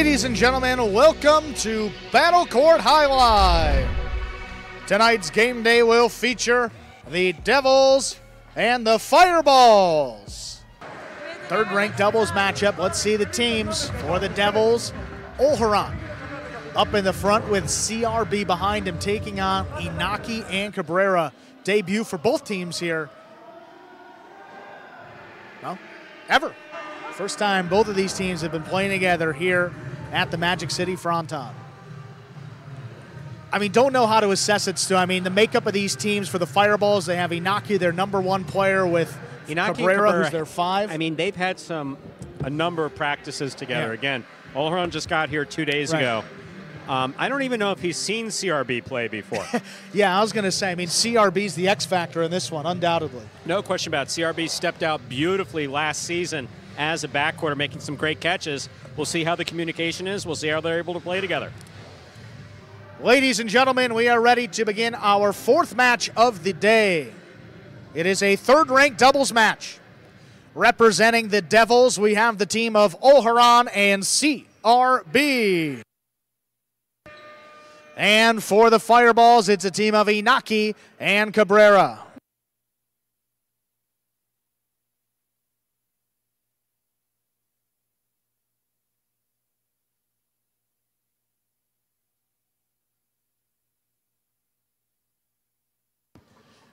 Ladies and gentlemen, welcome to Battle Court Highlight. Tonight's game day will feature the Devils and the Fireballs. Third ranked doubles matchup. Let's see the teams for the Devils. Olharan up in the front with CRB behind him, taking on Inaki and Cabrera. Debut for both teams here. Well, ever. First time both of these teams have been playing together here at the Magic City Fronton. I mean, don't know how to assess it, Stu. I mean, the makeup of these teams for the Fireballs, they have Inaki, their number one player, with Inaki Cabrera, Cabrera, who's their five. I mean, they've had some a number of practices together. Yeah. Again, Olharan just got here two days Right. ago. Um, I don't even know if he's seen CRB play before. yeah, I was going to say, I mean, CRB's the X factor in this one, undoubtedly. no question about it. CRB stepped out beautifully last season as a backcourt, making some great catches. We'll see how the communication is. We'll see how they're able to play together. Ladies and gentlemen, we are ready to begin our fourth match of the day. It is a third ranked doubles match. Representing the Devils, we have the team of Olharan and CRB. And for the Fireballs, it's a team of Inaki and Cabrera.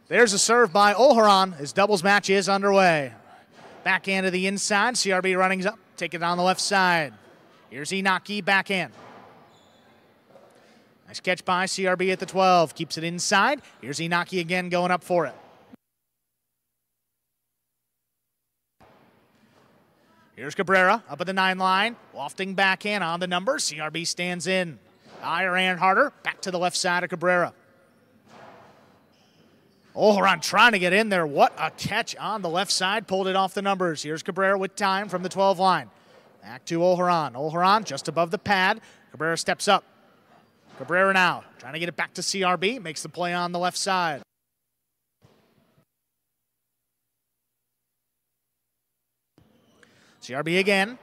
There's a serve by Olharan. His doubles match is underway. Backhand to the inside. CRB running up. Take it on the left side. Here's Inaki backhand. Nice catch by CRB at the 12. Keeps it inside. Here's Inaki again going up for it. Here's Cabrera up at the nine line. Lofting backhand on the number. CRB stands in. Higher and harder. Back to the left side of Cabrera. Olharan trying to get in there. What a catch on the left side. Pulled it off the numbers. Here's Cabrera with time from the 12 line. Back to Olharan. Olharan just above the pad. Cabrera steps up. Cabrera now trying to get it back to CRB. Makes the play on the left side. CRB again.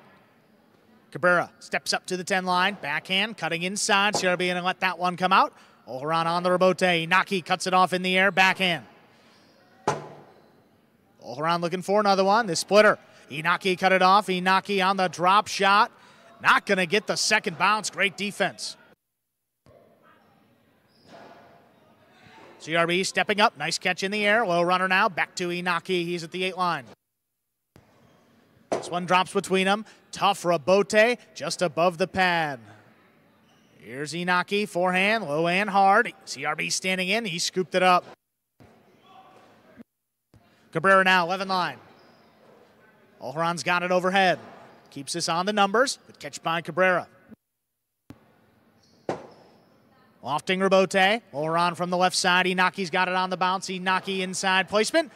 Cabrera steps up to the 10 line. Backhand, cutting inside. CRB going to let that one come out. Olharan on the rebote. Inaki cuts it off in the air. Backhand. Olharan looking for another one. The splitter. Inaki cut it off. Inaki on the drop shot. Not going to get the second bounce. Great defense. CRB stepping up. Nice catch in the air. Low runner now. Back to Inaki. He's at the eight line. This one drops between them. Tough Rebote just above the pad. Here's Inaki, forehand, low and hard. CRB standing in. He scooped it up. Cabrera now, 11 line. Olharan's got it overhead. Keeps this on the numbers. Good catch by Cabrera. Lofting Rebote. Olgeron from the left side. Inaki's got it on the bounce. Inaki inside placement.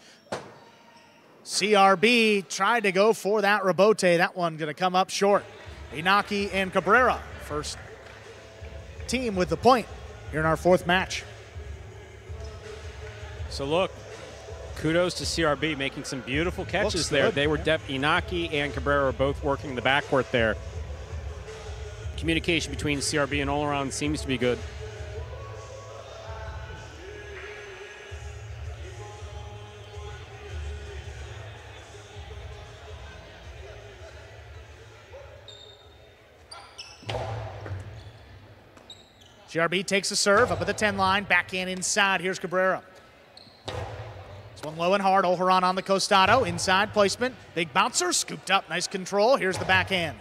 CRB tried to go for that Rebote. That one going to come up short. Inaki and Cabrera, first team with the point here in our fourth match. So look, kudos to CRB making some beautiful catches Looks there. good, They were yeah. def- Inaki and Cabrera both working the backcourt there. Communication between CRB and Olharan seems to be good. CRB takes a serve up at the 10 line, backhand inside. Here's Cabrera. One low and hard. Olharan on the Costado. Inside placement. Big bouncer. Scooped up. Nice control. Here's the backhand.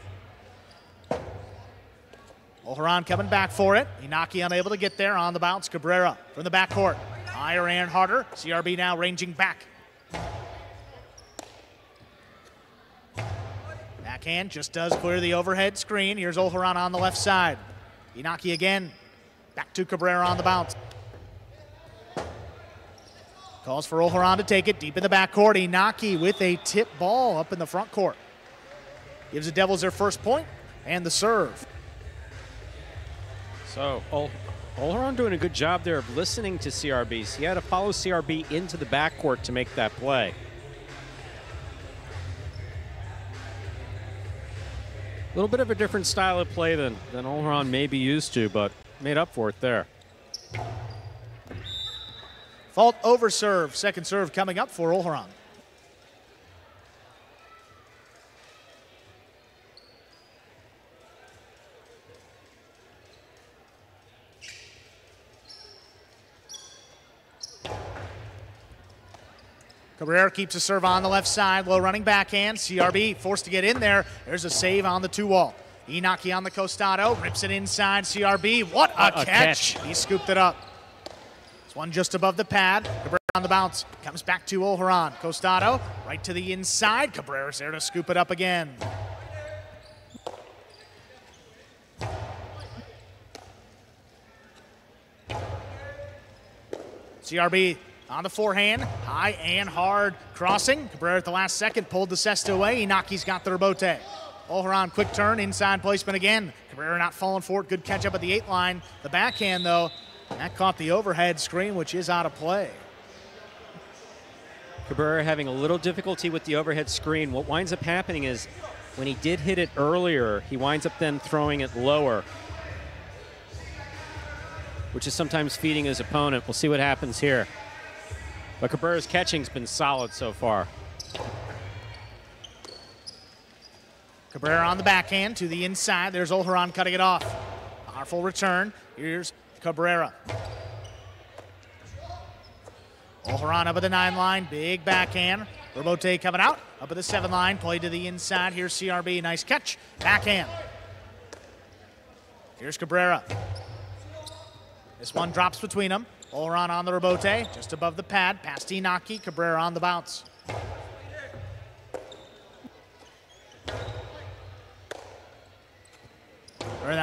Olharan coming back for it. Inaki unable to get there on the bounce. Cabrera from the backcourt. Higher and harder. CRB now ranging back. Backhand just does clear the overhead screen. Here's Olharan on the left side. Inaki again. Back to Cabrera on the bounce. Calls for Olharan to take it deep in the backcourt. Inaki with a tip ball up in the front court. Gives the Devils their first point and the serve. So Ol- doing a good job there of listening to CRB. He had to follow CRB into the backcourt to make that play. A little bit of a different style of play than, than Olharan may be used to, but made up for it there. Fault over serve. Second serve coming up for Olharan. Cabrera keeps a serve on the left side, low running backhand. CRB forced to get in there. There's a save on the two wall. Inaki on the Costado, rips it inside. CRB, what a, a catch. catch. He scooped it up. It's one just above the pad. Cabrera on the bounce, comes back to Olharan. Costado, right to the inside. Cabrera's there to scoop it up again. CRB on the forehand, high and hard crossing. Cabrera at the last second pulled the cesta away. Inaki's got the rebote. Olharan quick turn, inside placement again. Cabrera not falling for it. Good catch up at the eight line. The backhand though, that caught the overhead screen, which is out of play. Cabrera having a little difficulty with the overhead screen. What winds up happening is when he did hit it earlier, he winds up then throwing it lower, which is sometimes feeding his opponent. We'll see what happens here. But Cabrera's catching's been solid so far. Cabrera on the backhand to the inside. There's Olharan cutting it off. Powerful return. Here's Cabrera. Olharan up at the nine line. Big backhand. Rebote coming out. Up at the seven line. Play to the inside. Here's CRB. Nice catch. Backhand. Here's Cabrera. This one drops between them. Olharan on the Rebote. Just above the pad. Past Inaki. Cabrera on the bounce.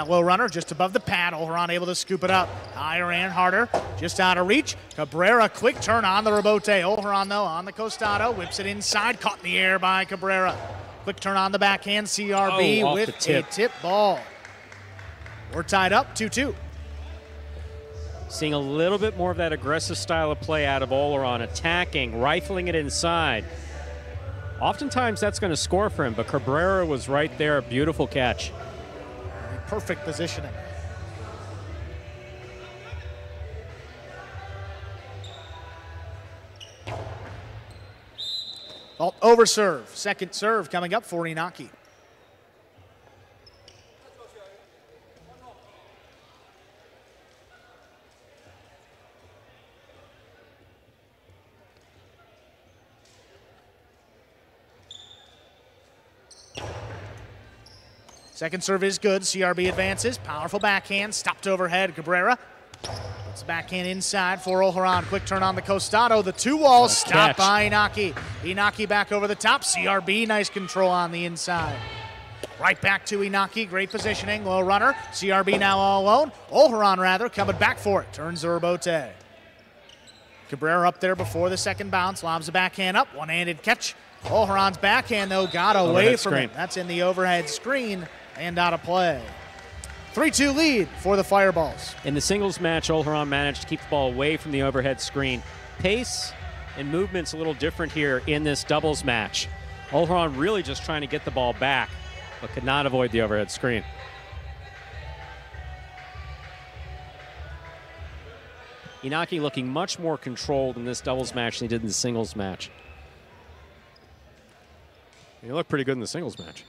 That low runner just above the pad. Olharan able to scoop it up. Higher and harder. Just out of reach. Cabrera quick turn on the Rebote. Olharan though on the Costado. Whips it inside. Caught in the air by Cabrera. Quick turn on the backhand. CRB Oh, with tip. a tip ball. We're tied up 2 2. Seeing a little bit more of that aggressive style of play out of Olharan, attacking, rifling it inside. Oftentimes that's going to score for him, but Cabrera was right there. Beautiful catch. Perfect positioning. Oh, Fault over serve. Second serve coming up for Inaki. Second serve is good. CRB advances. Powerful backhand. Stopped overhead. Cabrera. Puts the backhand inside for Olharan. Quick turn on the Costado. The two walls stopped by Inaki. Inaki back over the top. CRB. Nice control on the inside. Right back to Inaki. Great positioning. Low runner. CRB now all alone. Olharan, rather, coming back for it. Turns the Cabrera up there before the second bounce. Lobs the backhand up. One handed catch. Olharan's backhand, though, got away Overhead from screen. it. That's in the overhead screen and out of play. 3 2 lead for the Fireballs. In the singles match, Olharan managed to keep the ball away from the overhead screen. Pace and movement's a little different here in this doubles match. Olharan really just trying to get the ball back, but could not avoid the overhead screen. Inaki looking much more controlled in this doubles match than he did in the singles match. He looked pretty good in the singles match.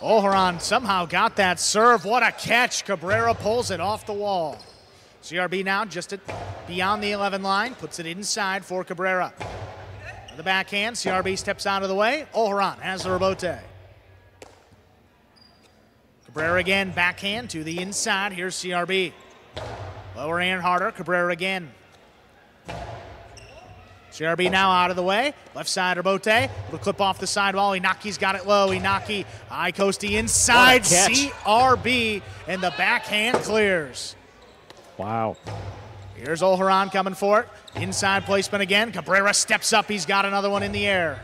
Olharan somehow got that serve. What a catch. Cabrera pulls it off the wall. CRB now just at beyond the 11 line, puts it inside for Cabrera. The backhand, CRB steps out of the way. Olharan has the rebote. Cabrera again, backhand to the inside. Here's CRB. Lower and harder. Cabrera again. CRB now out of the way. Left side Rebote. Little clip off the sidewall. Inaki's got it low. Inaki, high coasty inside. CRB, and the backhand clears. Wow. Here's Olharan coming for it. Inside placement again. Cabrera steps up. He's got another one in the air.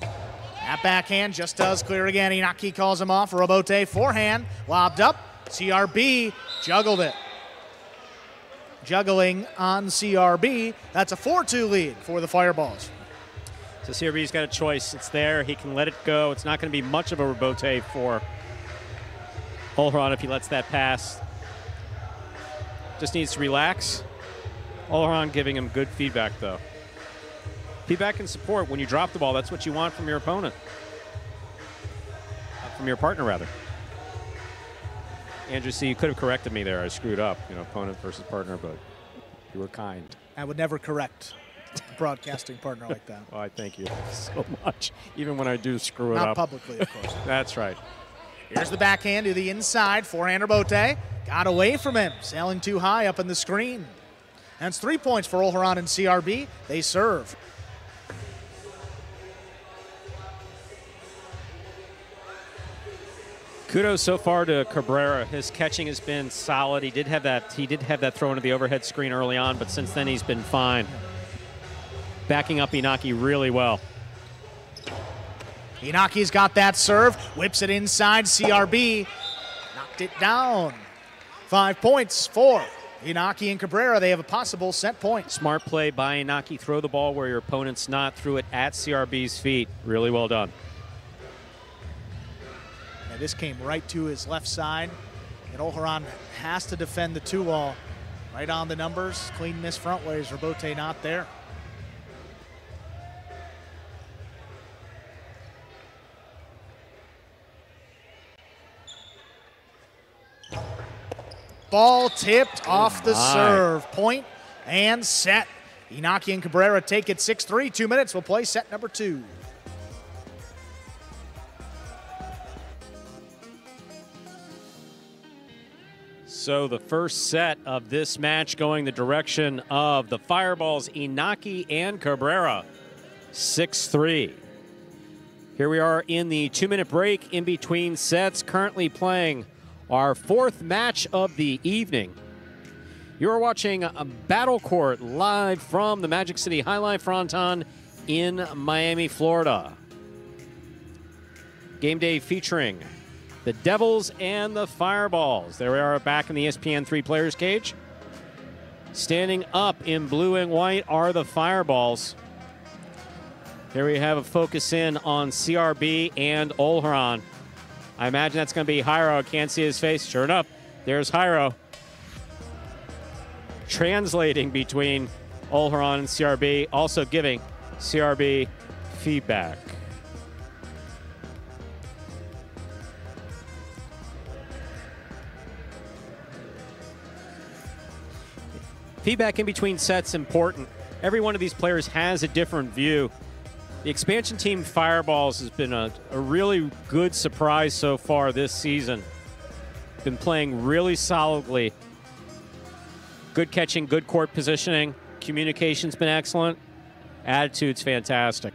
That backhand just does clear again. Inaki calls him off. Rebote forehand. Lobbed up. CRB juggled it. Juggling on CRB. That's a 4 2 lead for the Fireballs. So CRB's got a choice. It's there. He can let it go. It's not going to be much of a rebote for Olharan if he lets that pass. Just needs to relax. Olharan giving him good feedback, though. Feedback and support when you drop the ball. That's what you want from your opponent. From your partner, rather. Andrew, see, you could have corrected me there. I screwed up, you know, opponent versus partner, but you were kind. I would never correct a broadcasting partner like that. Well, I thank you so much. Even when I do screw it Not up. publicly, of course. That's right. Here's the backhand to the inside. Forehand Bote. Got away from him. Sailing too high up in the screen. That's three points for Olharan and CRB. They serve. Kudos so far to Cabrera. His catching has been solid. He did have that. He did have that throw into the overhead screen early on, but since then he's been fine. Backing up Inaki really well. Inaki's got that serve. Whips it inside. CRB knocked it down. Five points for Inaki and Cabrera. They have a possible set point. Smart play by Inaki. Throw the ball where your opponent's not. Threw it at CRB's feet. Really well done. This came right to his left side. And Olharan has to defend the two wall. Right on the numbers. clean this front way is Rebote not there. Ball tipped oh off the my. serve. Point and set. Inaki and Cabrera take it 6 3. Two minutes. We'll play set number two. So the first set of this match going the direction of the Fireballs, Inaki and Cabrera. 6 3. Here we are in the two minute break in between sets, currently playing our fourth match of the evening. You're watching Battle Court live from the Magic City Highline Fronton in Miami, Florida. Game day featuring the Devils and the Fireballs. There we are back in the ESPN three players cage. Standing up in blue and white are the Fireballs. Here we have a focus in on CRB and Olharan. I imagine that's going to be Hyro. I can't see his face. Sure enough, there's Hyro. Translating between Olharan and CRB, also giving CRB feedback. Feedback in between sets important. Every one of these players has a different view. The expansion team Fireballs has been a, a really good surprise so far this season. Been playing really solidly. Good catching, good court positioning. Communication's been excellent. Attitude's fantastic.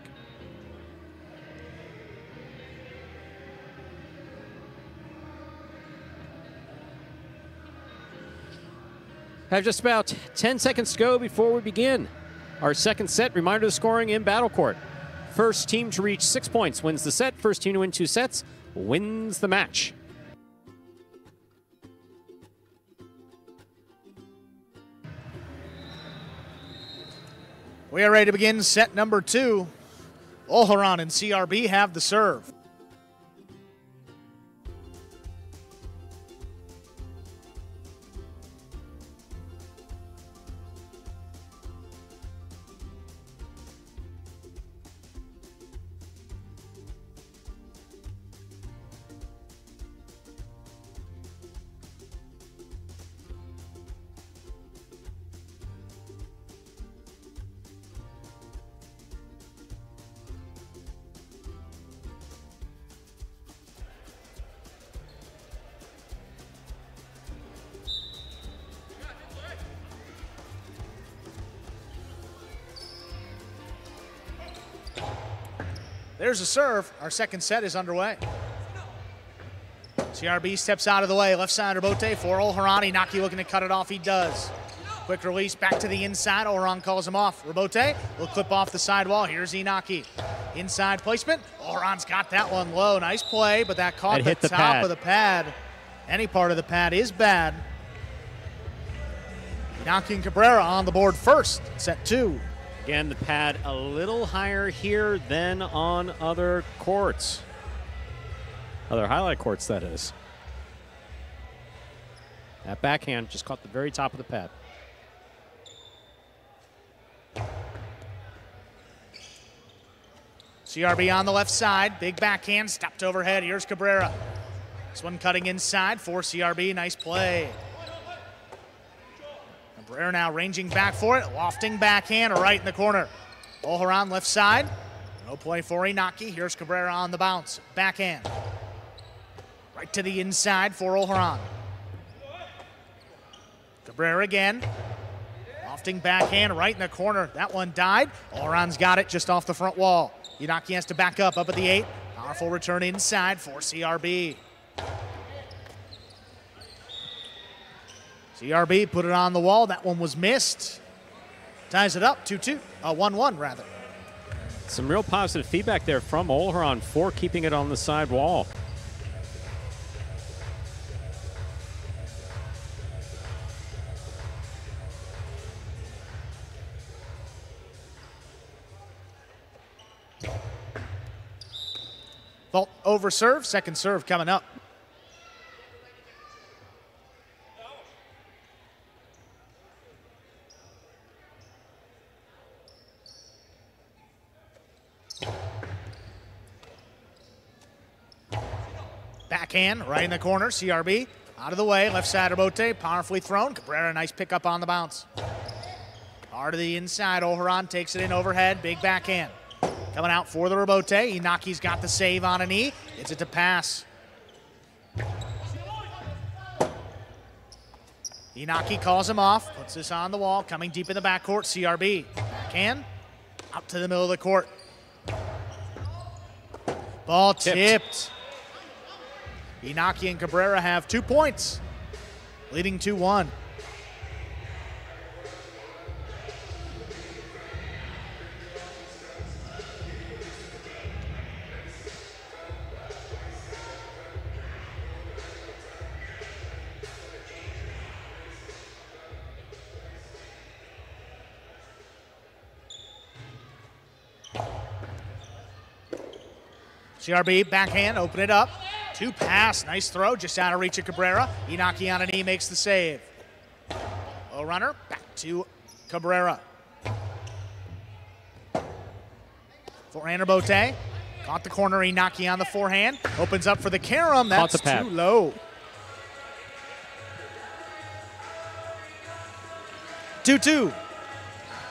Have just about 10 seconds to go before we begin. Our second set, reminder of scoring in Battle Court. First team to reach six points wins the set. First team to win two sets wins the match. We are ready to begin set number two. Olharan and CRB have the serve. There's a serve. Our second set is underway. CRB steps out of the way. Left side Rebote for Olharan. Inaki looking to cut it off. He does. Quick release back to the inside. Olharan calls him off. Rebote will clip off the sidewall. Here's Inaki. Inside placement. Olharan's got that one low. Nice play, but that caught the, hit the top pad. of the pad. Any part of the pad is bad. Inaki and Cabrera on the board first. Set two. Again, the pad a little higher here than on other courts. Other highlight courts, that is. That backhand just caught the very top of the pad. CRB on the left side. Big backhand, stopped overhead. Here's Cabrera. This one cutting inside for CRB. Nice play. Cabrera now ranging back for it. Lofting backhand right in the corner. Olharan left side. No play for Inaki. Here's Cabrera on the bounce. Backhand. Right to the inside for Olharan. Cabrera again. Lofting backhand right in the corner. That one died. Olharan's got it just off the front wall. Inaki has to back up, up at the eight. Powerful return inside for CRB. CRB put it on the wall. That one was missed. Ties it up 2 2, uh, 1 1 rather. Some real positive feedback there from Olharan for keeping it on the side wall. Vault over serve, second serve coming up. Backhand, right in the corner, CRB. Out of the way, left side of Bote, powerfully thrown. Cabrera, nice pickup on the bounce. Hard to the inside, Olharan takes it in overhead, big backhand. Coming out for the Rebote. Inaki's got the save on a knee. Gets it to pass. Inaki calls him off, puts this on the wall, coming deep in the backcourt. CRB. Can Out to the middle of the court. Ball tipped. tipped. Inaki and Cabrera have two points, leading 2 1. CRB backhand, open it up. Two pass, nice throw, just out of reach of Cabrera. Inaki on a knee makes the save. Low runner, back to Cabrera. For Bote. Caught the corner, Inaki on the forehand. Opens up for the carom. That's too low. Two-two.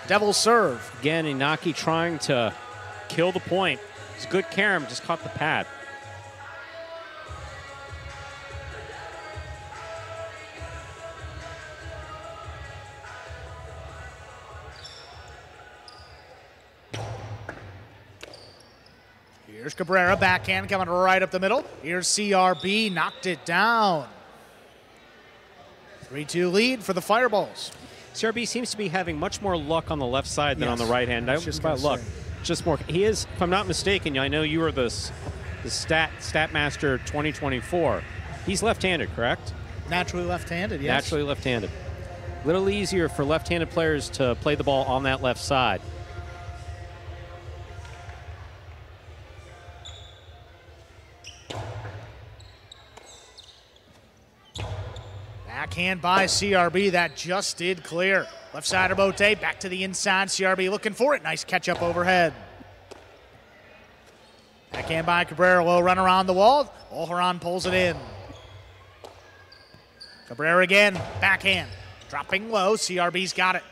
Devils serve. Again, Inaki trying to kill the point. It's a good carom, just caught the pad. Here's Cabrera, backhand coming right up the middle. Here's CRB, knocked it down. 3 2 lead for the Fireballs. CRB seems to be having much more luck on the left side than yes. on the right hand. I was just about luck. Say just more. He is, if I'm not mistaken, I know you are the, the stat stat master 2024. He's left-handed, correct? Naturally left-handed, yes. Naturally left-handed. A little easier for left-handed players to play the ball on that left side. By CRB. That just did clear. Left side of Bote, back to the inside. CRB looking for it. Nice catch up overhead. Backhand by Cabrera. Low run around the wall. Olharan pulls it in. Cabrera again. Backhand. Dropping low. CRB's got it.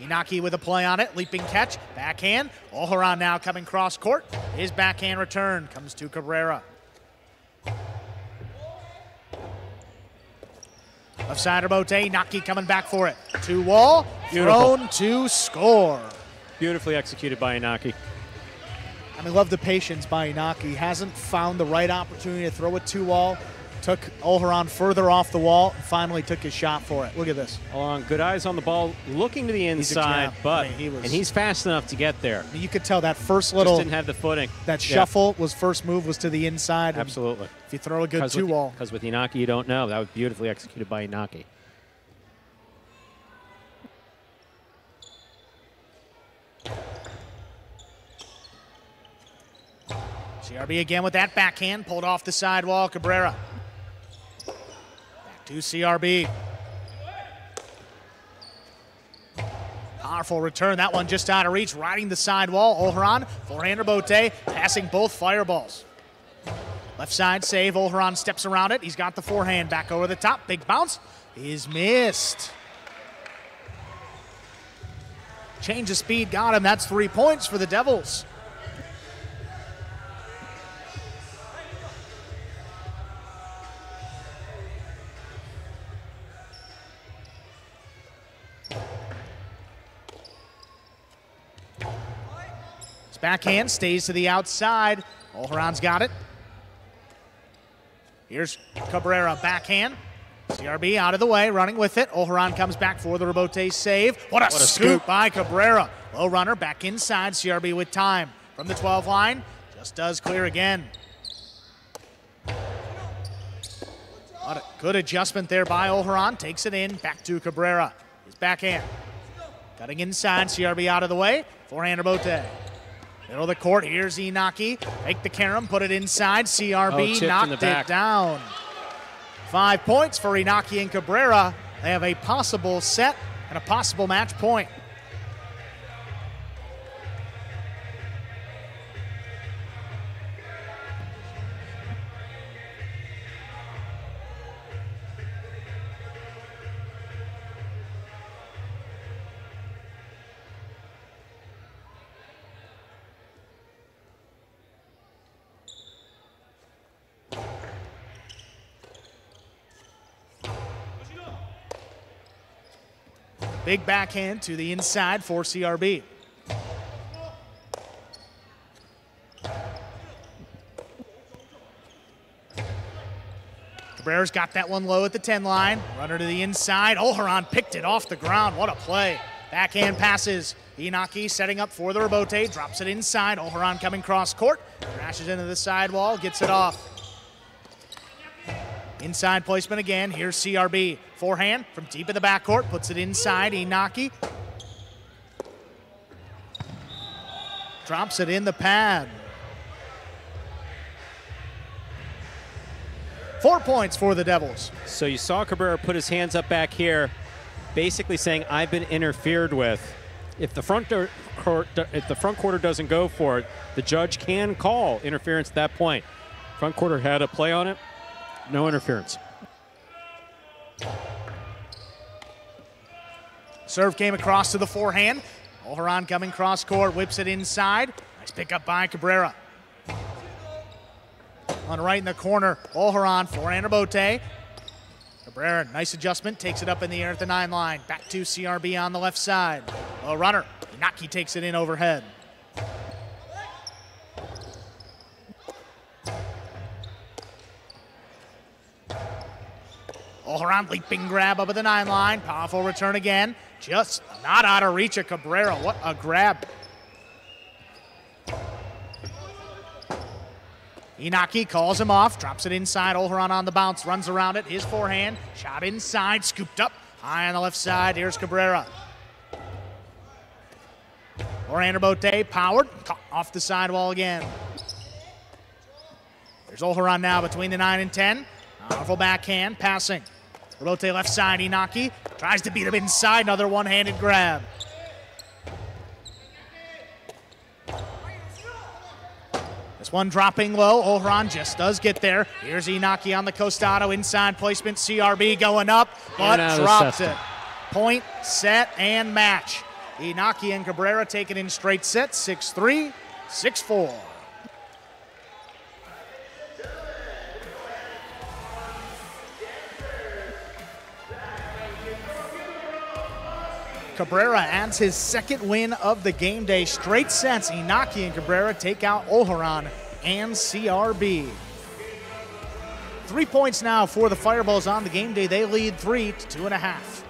Inaki with a play on it. Leaping catch. Backhand. Olharan now coming cross court. His backhand return comes to Cabrera. Of Bote, Naki coming back for it. Two wall, Beautiful. thrown to score. Beautifully executed by Inaki. I mean, love the patience by Inaki. Hasn't found the right opportunity to throw it two wall took Olharan further off the wall, and finally took his shot for it. Look at this. Along, good eyes on the ball, looking to the inside, but I mean, he was, and he's fast enough to get there. You could tell that first little Just didn't have the footing. That shuffle yeah. was first move was to the inside. Absolutely. If you throw a good two-wall, because with Inaki you don't know. That was beautifully executed by Inaki. CRB again with that backhand, pulled off the sidewall. Cabrera to CRB. Powerful return. That one just out of reach, riding the sidewall. Olharan, forehander Bote, passing both fireballs. Left side save. Olharan steps around it. He's got the forehand back over the top. Big bounce is missed. Change of speed got him. That's three points for the Devils. Backhand stays to the outside. Olharan's got it. Here's Cabrera backhand. CRB out of the way, running with it. Olharan comes back for the Rebote save. What a, What a scoop, scoop. by Cabrera. Low runner back inside. CRB with time from the 12 line. Just does clear again. What a good adjustment there by Olharan. Takes it in. Back to Cabrera. His backhand. Cutting inside. CRB out of the way. Forehand Rebote. Middle of the court. Here's Inaki. Take the carom. Put it inside. Oh, CRB in knocked it down. Five points for Inaki and Cabrera. They have a possible set and a possible match point. Big backhand to the inside for CRB. Cabrera's got that one low at the 10 line. Runner to the inside. Olharan picked it off the ground. What a play. Backhand passes. Inaki setting up for the Rebote. Drops it inside. Olharan coming cross court. Crashes into the sidewall. Gets it off. Inside placement again. Here's CRB. Forehand from deep in the backcourt. Puts it inside. Inaki. Drops it in the pad. Four points for the Devils. So you saw Cabrera put his hands up back here, basically saying, "I've been interfered with." If the front court, if the front quarter doesn't go for it, the judge can call interference at that point. Front quarter had a play on it, no interference. Serve came across to the forehand. Olharan coming cross court, whips it inside. Nice pickup by Cabrera. On right in the corner, Olharan, forehand Bote. Cabrera, nice adjustment, takes it up in the air at the nine line. Back to CRB on the left side. A runner. Inaki takes it in overhead. Olharan leaping grab up at the nine line. Powerful return again. Just not out of reach of Cabrera. What a grab. Inaki calls him off, drops it inside. Olharan on the bounce, runs around it. His forehand, shot inside, scooped up. High on the left side. Here's Cabrera. Orlando Bote powered, off the sidewall again. There's Olharan now between the 9 and 10. Powerful backhand, passing. Rote left side, Inaki tries to beat him inside. Another one handed grab. This one dropping low. Olharan just does get there. Here's Inaki on the Costado. Inside placement. CRB going up, but And out of the dropped system. it. Point, set, and match. Inaki and Cabrera take it in straight sets 6 3, Cabrera adds his second win of the game day. Straight sets. Inaki and Cabrera take out Olharan and CRB. Three points now for the Fireballs on the game day. They lead three to two and a half.